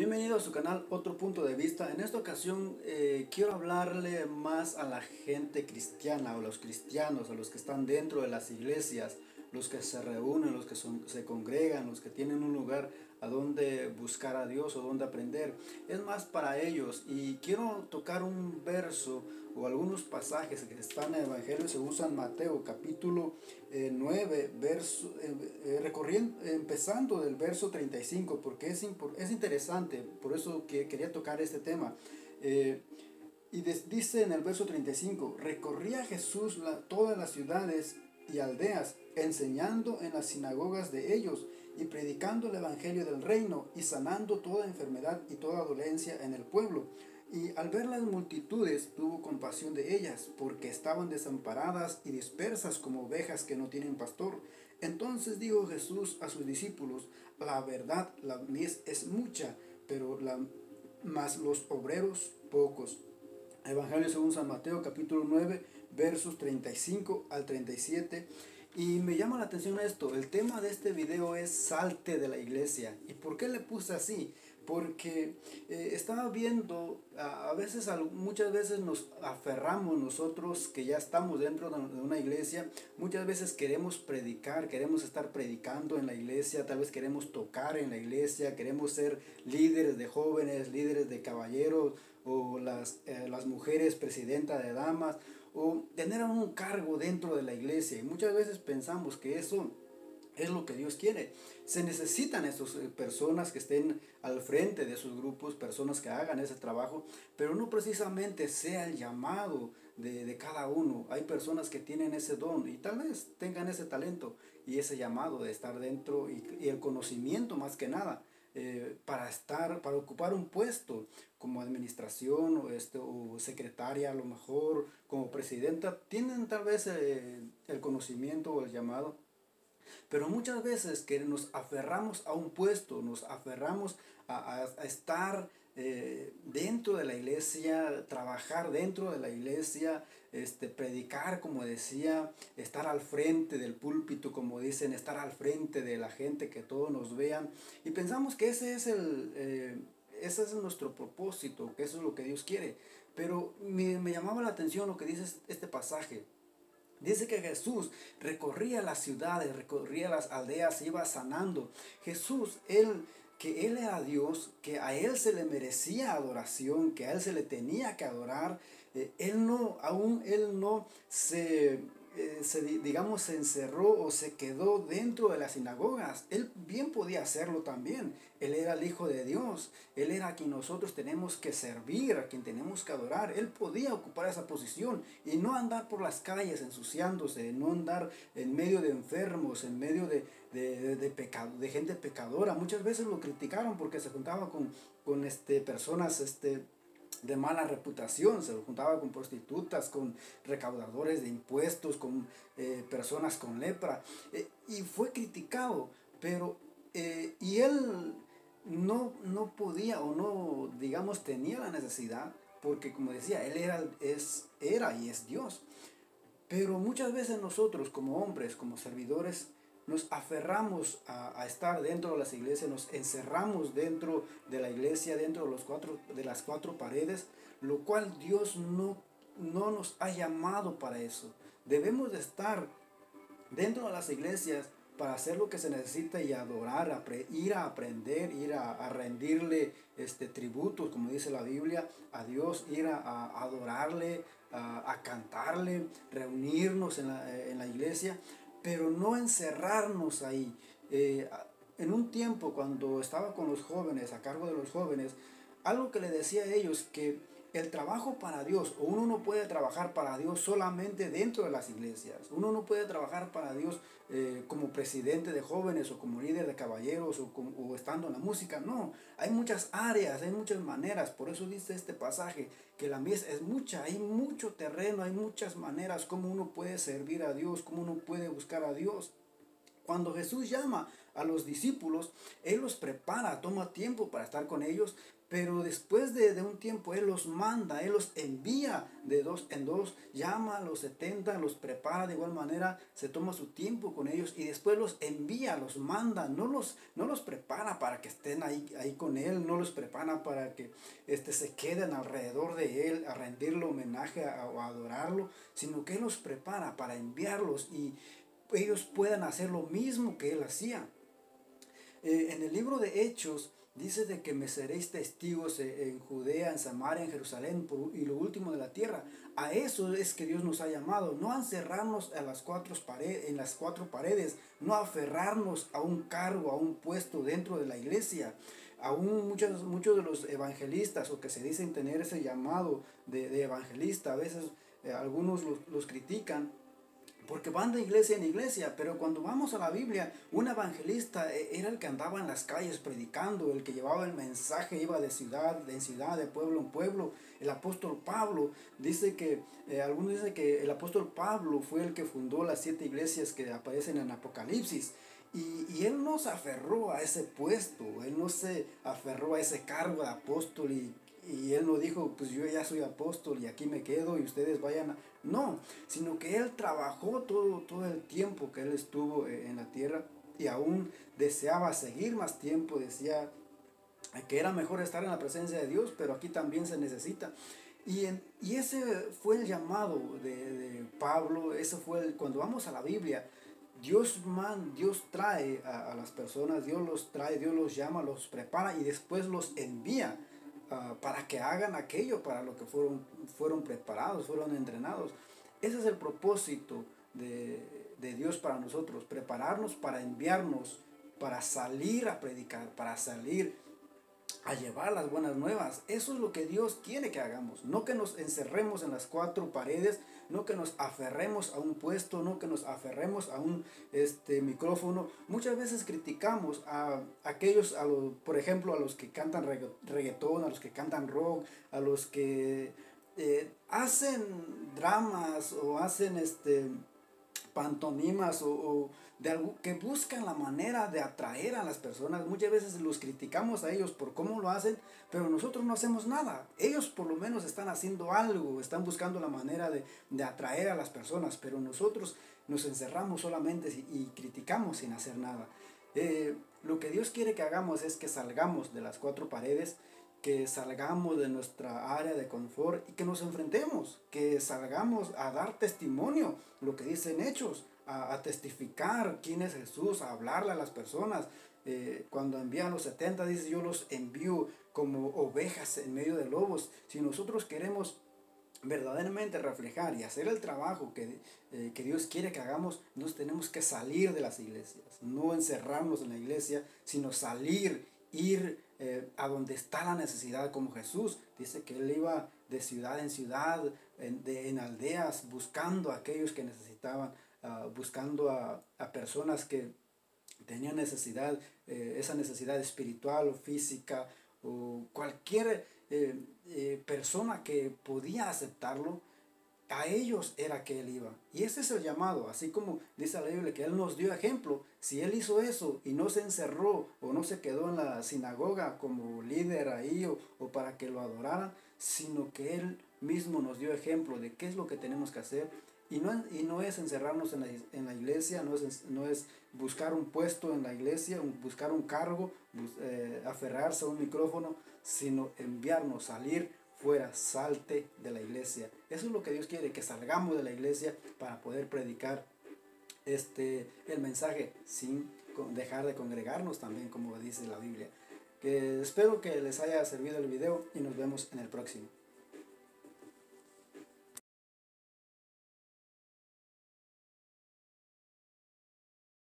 Bienvenido a su canal Otro Punto de Vista. En esta ocasión eh, quiero hablarle más a la gente cristiana o los cristianos, a los que están dentro de las iglesias, los que se reúnen, los que se congregan, los que tienen un lugar a donde buscar a Dios o donde aprender. Es más para ellos y quiero tocar un verso o algunos pasajes que están en el Evangelio se usan Mateo capítulo 9, eh, verso, eh, eh, recorriendo, empezando del verso 35, porque es, es interesante, por eso que quería tocar este tema. y dice en el verso 35, recorría Jesús todas las ciudades y aldeas, enseñando en las sinagogas de ellos y predicando el Evangelio del reino y sanando toda enfermedad y toda dolencia en el pueblo. Y al ver las multitudes tuvo compasión de ellas, porque estaban desamparadas y dispersas como ovejas que no tienen pastor. Entonces dijo Jesús a sus discípulos, la verdad, la mies es mucha, pero la, más los obreros pocos. Evangelio según San Mateo capítulo 9 versos 35 al 37. Y me llama la atención esto, el tema de este video es salte de la iglesia. ¿Y por qué le puse así? Porque eh, estaba viendo, a, veces, muchas veces nos aferramos nosotros que ya estamos dentro de una iglesia, muchas veces queremos predicar, queremos estar predicando en la iglesia, tal vez queremos tocar en la iglesia, queremos ser líderes de jóvenes, líderes de caballeros o las, eh, las mujeres presidentas de damas o tener un cargo dentro de la iglesia. Y muchas veces pensamos que eso es lo que Dios quiere. Se necesitan esas eh, personas que estén al frente de esos grupos, personas que hagan ese trabajo, pero no precisamente sea el llamado de, cada uno. Hay personas que tienen ese don y tal vez tengan ese talento y ese llamado de estar dentro y, y el conocimiento más que nada. Eh, para estar, para ocupar un puesto como administración o, este, o secretaria a lo mejor, como presidenta, tienen tal vez eh, el conocimiento o el llamado. Pero muchas veces que nos aferramos a un puesto, nos aferramos a, a estar eh, de la iglesia, trabajar dentro de la iglesia, este, predicar, como decía, estar al frente del púlpito, como dicen, estar al frente de la gente, que todos nos vean. Y pensamos que ese es el... Eh, ese es nuestro propósito, que eso es lo que Dios quiere. Pero me, me llamaba la atención lo que dice este pasaje. Dice que Jesús recorría las ciudades, recorría las aldeas, iba sanando. Jesús, Él que Él era Dios, que a Él se le merecía adoración, que a Él se le tenía que adorar, eh, Él no, aún Él no se eh, se, digamos, se encerró o se quedó dentro de las sinagogas. Él bien podía hacerlo también. Él era el Hijo de Dios. Él era a quien nosotros tenemos que servir, a quien tenemos que adorar. Él podía ocupar esa posición y no andar por las calles ensuciándose, no andar en medio de enfermos, en medio de, de, de, pecado, de gente pecadora. Muchas veces lo criticaron porque se juntaba con, con este, personas este, de mala reputación, se juntaba con prostitutas, con recaudadores de impuestos, con eh, personas con lepra, eh, y fue criticado, pero, eh, y él no, no podía o no, digamos, tenía la necesidad, porque como decía, él era, es, era y es Dios. Pero muchas veces nosotros como hombres, como servidores, nos aferramos a, estar dentro de las iglesias, nos encerramos dentro de la iglesia, dentro de, los cuatro, de las cuatro paredes, lo cual Dios no, no nos ha llamado para eso. Debemos de estar dentro de las iglesias para hacer lo que se necesita y adorar, ir a aprender, ir a, rendirle este, tributos, como dice la Biblia, a Dios, ir a, adorarle, a, cantarle, reunirnos en la, en la iglesia, pero no encerrarnos ahí. Eh, en un tiempo cuando estaba con los jóvenes, a cargo de los jóvenes, algo que le decía a ellos que el trabajo para Dios, o uno no puede trabajar para Dios solamente dentro de las iglesias, uno no puede trabajar para Dios eh, como presidente de jóvenes o como líder de caballeros o, o, estando en la música, no, hay muchas áreas, hay muchas maneras, por eso dice este pasaje que la mies es mucha, hay mucho terreno, hay muchas maneras como uno puede servir a Dios, como uno puede buscar a Dios. Cuando Jesús llama a los discípulos, Él los prepara, toma tiempo para estar con ellos, pero después de, un tiempo Él los manda, Él los envía de dos en dos, llama a los 70, los prepara de igual manera, se toma su tiempo con ellos y después los envía, los manda, no los, no los prepara para que estén ahí, ahí con Él, no los prepara para que este, se queden alrededor de Él a rendirle homenaje o a adorarlo, sino que Él los prepara para enviarlos y ellos puedan hacer lo mismo que Él hacía. Eh, en el libro de Hechos, Dice de que me seréis testigos en Judea, en Samaria, en Jerusalén y lo último de la tierra. A eso es que Dios nos ha llamado, no a encerrarnos en las cuatro paredes, en las cuatro paredes, no a aferrarnos a un cargo, a un puesto dentro de la iglesia. Aún muchos, muchos de los evangelistas o que se dicen tener ese llamado de, evangelista, a veces eh, algunos los, los critican porque van de iglesia en iglesia, pero cuando vamos a la Biblia, un evangelista eh, era el que andaba en las calles predicando, el que llevaba el mensaje, iba de ciudad de ciudad, de pueblo en pueblo. El apóstol Pablo dice que, eh, algunos dicen que el apóstol Pablo fue el que fundó las siete iglesias que aparecen en Apocalipsis. Y, y, él no se aferró a ese puesto, él no se aferró a ese cargo de apóstol y y él no dijo, pues yo ya soy apóstol y aquí me quedo y ustedes vayan a... No, sino que él trabajó todo, todo el tiempo que él estuvo eh, en la tierra y aún deseaba seguir más tiempo, decía que era mejor estar en la presencia de Dios, pero aquí también se necesita. Y, y ese fue el llamado de, Pablo, ese fue el, cuando vamos a la Biblia, Dios man, Dios trae a, a, las personas, Dios los trae, Dios los llama, los prepara y después los envía Ah, para que hagan aquello para lo que fueron, fueron preparados, fueron entrenados. Ese es el propósito de, de Dios para nosotros, prepararnos para enviarnos, para salir a predicar, para salir a llevar las buenas nuevas. Eso es lo que Dios quiere que hagamos. No que nos encerremos en las cuatro paredes, no que nos aferremos a un puesto, no que nos aferremos a un este, micrófono. Muchas veces criticamos a aquellos, a los, por ejemplo, a los que cantan reggaetón, a los que cantan rock, a los que eh, hacen dramas o hacen este, pantomimas o de algo, que buscan la manera de atraer a las personas. Muchas veces los criticamos a ellos por cómo lo hacen, pero nosotros no hacemos nada. Ellos por lo menos están haciendo algo, están buscando la manera de, atraer a las personas, pero nosotros nos encerramos solamente y, criticamos sin hacer nada. Eh, lo que Dios quiere que hagamos es que salgamos de las cuatro paredes, que salgamos de nuestra área de confort y que nos enfrentemos, que salgamos a dar testimonio, lo que dicen hechos, a, testificar quién es Jesús, a hablarle a las personas. Eh, cuando envía a los 70, dice, yo los envío como ovejas en medio de lobos. Si nosotros queremos verdaderamente reflejar y hacer el trabajo que, eh, que, Dios quiere que hagamos, nos tenemos que salir de las iglesias, no encerrarnos en la iglesia, sino salir, ir eh, a donde está la necesidad, como Jesús dice que él iba de ciudad en ciudad, en, de, en aldeas, buscando a aquellos que necesitaban Ah, buscando a, personas que tenían necesidad, eh, esa necesidad espiritual o física o cualquier eh, persona que podía aceptarlo, a ellos era que él iba. Y ese es el llamado, así como dice la Biblia que él nos dio ejemplo. Si él hizo eso y no se encerró o no se quedó en la sinagoga como líder ahí o, o para que lo adoraran, sino que él mismo nos dio ejemplo de qué es lo que tenemos que hacer y no, y no es encerrarnos en la, en la iglesia, no es, no es buscar un puesto en la iglesia, buscar un cargo, eh, aferrarse a un micrófono, sino enviarnos, salir fuera, salte de la iglesia. Eso es lo que Dios quiere, que salgamos de la iglesia para poder predicar este, el mensaje sin dejar de congregarnos también, como dice la Biblia. Que espero que les haya servido el video y nos vemos en el próximo.